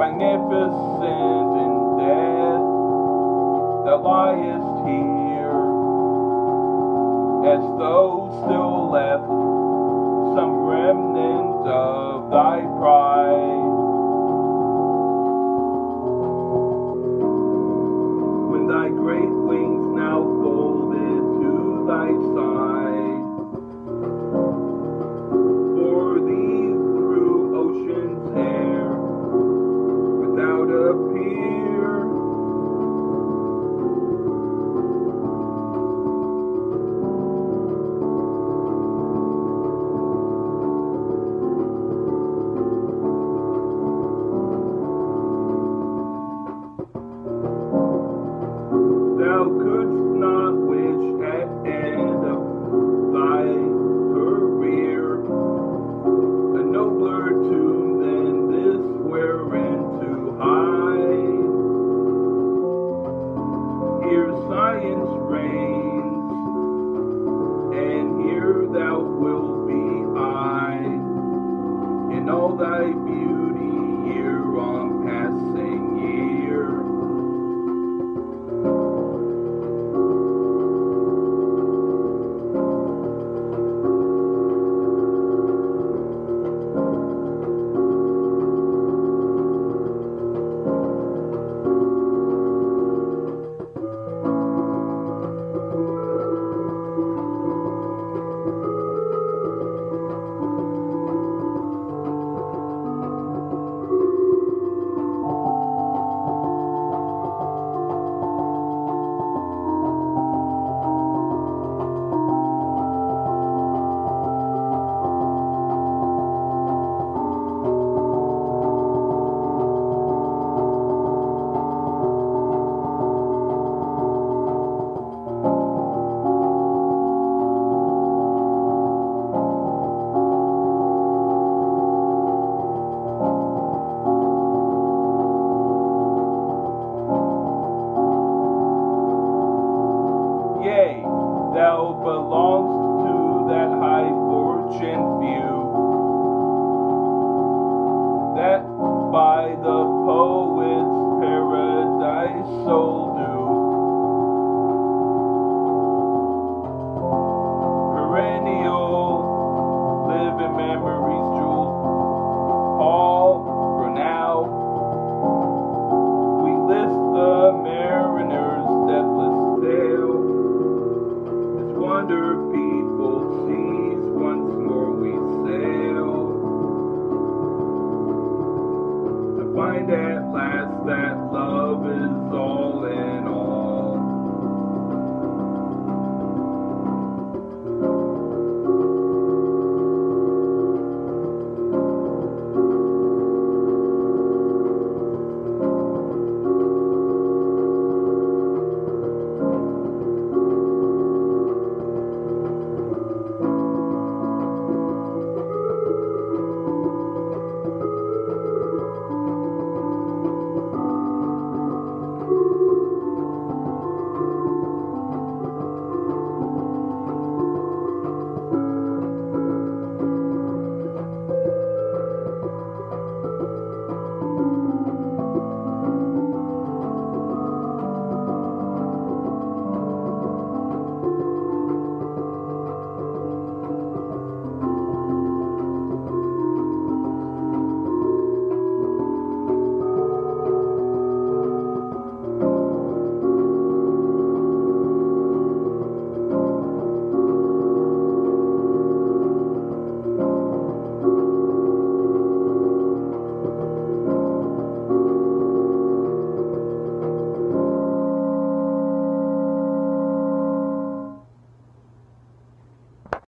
magnificent in death that liest here, as though still. and here thou wilt be I in all thy beauty. yea, thou belongst to that high fortune view. That